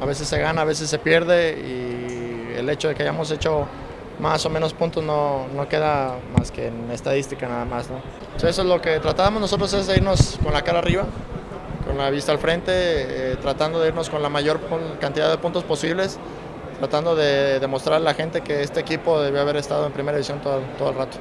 A veces se gana, a veces se pierde y el hecho de que hayamos hecho más o menos puntos no, no queda más que en estadística nada más. ¿no? Entonces eso es lo que tratamos nosotros es de irnos con la cara arriba, con la vista al frente, eh, tratando de irnos con la mayor cantidad de puntos posibles, tratando de demostrar a la gente que este equipo debe haber estado en primera división todo, todo el rato.